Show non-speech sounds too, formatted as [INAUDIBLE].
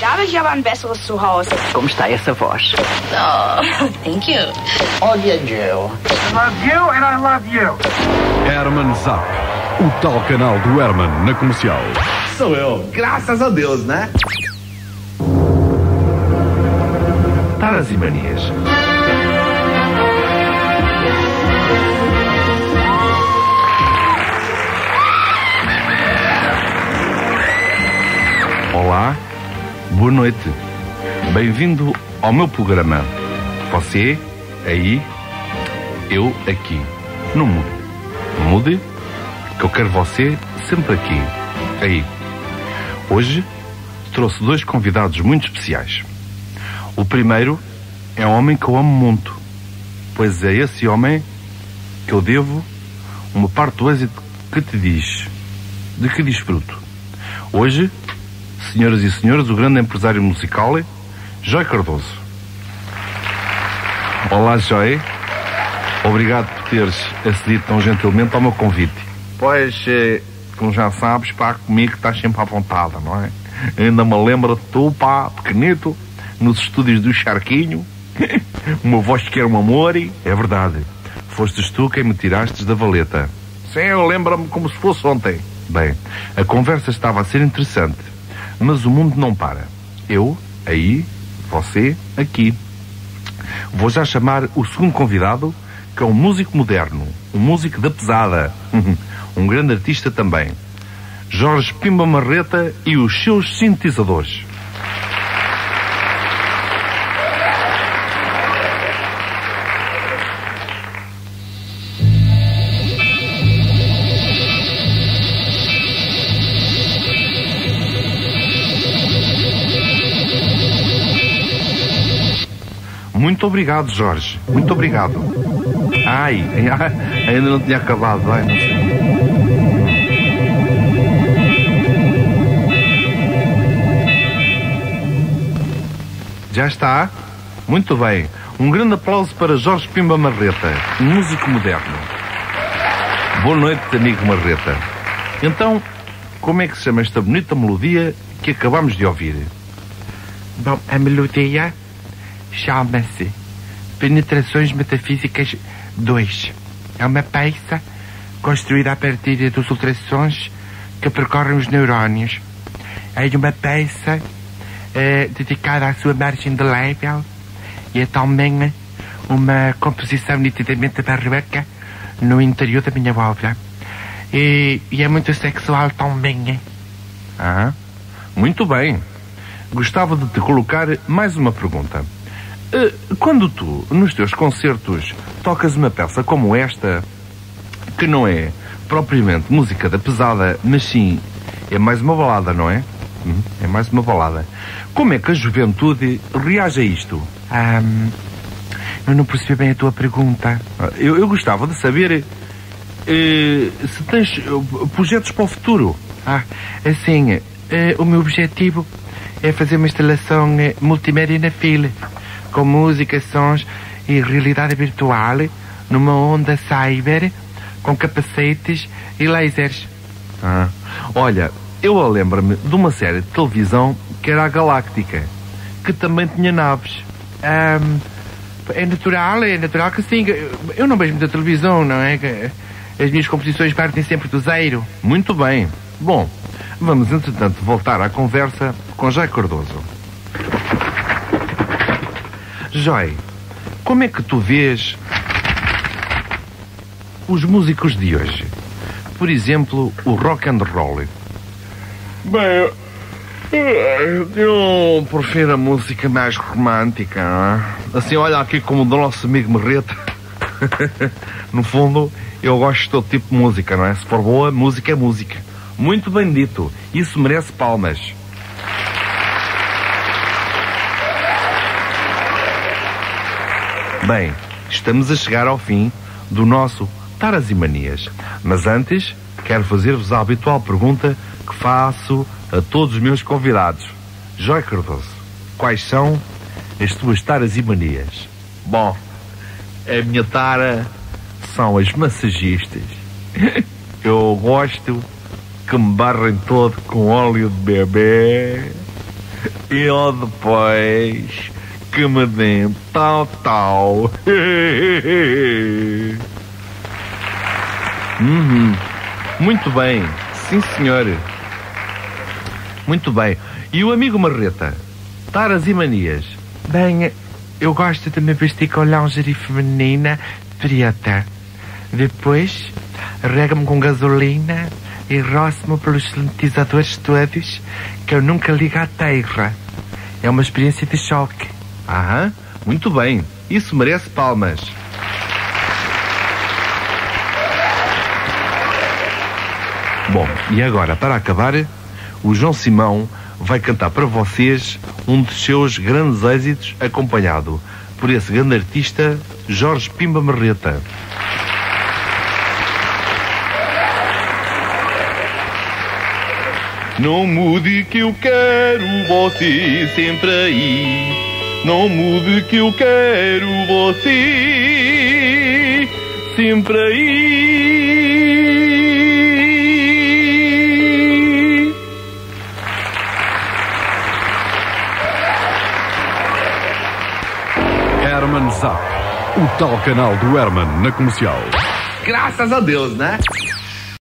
Da habe ich aber ein besseres Zuhause. Como está essa voz? Oh, [LAUGHS] thank you. Olha, Joe. I love you and I love you. Herman Zap, o tal canal do Herman na comercial. Sou eu, graças a Deus, né? Taras e manias. Boa noite. Bem-vindo ao meu programa. Você aí, eu aqui. Não mude. Mude, que eu quero você sempre aqui. Aí. Hoje trouxe dois convidados muito especiais. O primeiro é um homem que eu amo muito, pois é esse homem que eu devo uma parte do êxito que te diz, de que desfruto. Hoje, senhoras e senhores, o grande empresário musical, Joy Cardoso. Olá, Joy. Obrigado por teres acedido tão gentilmente ao meu convite. Pois, eh, como já sabes, pá, comigo estás sempre à vontade, não é? Ainda me lembro de tu, pá, pequenito, nos estúdios do Charquinho. [LAUGHS] Uma voz que era um amor e... É verdade. Fostes tu quem me tirastes da valeta. Sim, eu lembro-me como se fosse ontem. Bem, a conversa estava a ser interessante, mas o mundo não para. Eu, aí, você, aqui. Vou já chamar o segundo convidado, que é um músico moderno, um músico da pesada, [LAUGHS] um grande artista também. Jorge Pimba Marreta e os seus sintetizadores. Muito obrigado, Jorge. Muito obrigado. Ai, [LAUGHS] ainda não tinha acabado. Ai, não sei. Já está? Muito bem. Um grande aplauso para Jorge Pimba Marreta, músico moderno. Boa noite, amigo Marreta. Então, como é que se chama esta bonita melodia que acabamos de ouvir? Bom, a melodia chama-se Penetrações Metafísicas 2. É uma peça construída a partir dos ultrassons que percorrem os neurônios. É uma peça eh, dedicada à sua margem de level e é também uma composição nitidamente barroca no interior da minha obra. E, e é muito sexual também. Ah, muito bem. Gostava de te colocar mais uma pergunta. Eh, Quando tu, nos teus concertos, tocas uma peça como esta, que não é propriamente música da pesada, mas sim é mais uma balada, não é? Hum, É mais uma balada. Como é que a juventude reage a isto? Ahm, eu não percebi bem a tua pergunta. Ah, Eu, eu gostava de saber eh, se tens eh, projetos para o futuro. Ah, assim, eh, o meu objetivo é fazer uma instalação multimédia na fila, com música, sons e realidade virtual, numa onda cyber, com capacetes e lasers. Ah, olha, eu lembro-me de uma série de televisão que era a Galáctica, que também tinha naves. É natural, é natural que sim. Eu não vejo muita televisão, não é? As minhas composições partem sempre do zero. Muito bem. Bom, vamos entretanto voltar à conversa com Jai Cardoso. Jai, como é que tu vês os músicos de hoje? Por exemplo, o rock and roll. Bem, eu prefiro a música mais romântica. é? Assim, olha aqui como o nosso amigo Merreta. [LAUGHS] no fundo, eu gosto de todo tipo de música, não é? Se for boa, música é música. Muito bem dito. Isso merece palmas. Bem, estamos a chegar ao fim do nosso Taras e Manias. Mas antes, quero fazer-vos a habitual pergunta que faço a todos os meus convidados. Joy Cardoso, quais são as tuas taras e manias? Bom, a minha tara são as massagistas. [LAUGHS] Eu gosto que me barrem todo com óleo de bebê. E eu depois me deem tal, tal. Uhum. Muito bem. Sim, senhor. Muito bem. E o amigo Marreta? Taras e manias? Bem, eu gosto de me vestir com lingerie feminina preta. Depois, rega-me com gasolina e roço-me pelos sintetizadores todos que eu nunca ligo à terra. É uma experiência de choque. Aham, muito bem. Isso merece palmas. Bom, e agora, para acabar, o João Simão vai cantar para vocês um dos seus grandes êxitos, acompanhado por esse grande artista, Jorge Pimba Marreta. Não mude que eu quero você sempre aí. Não mude que eu quero você sempre aí. Herman Zap, o tal canal do Herman na comercial. Graças a Deus, né?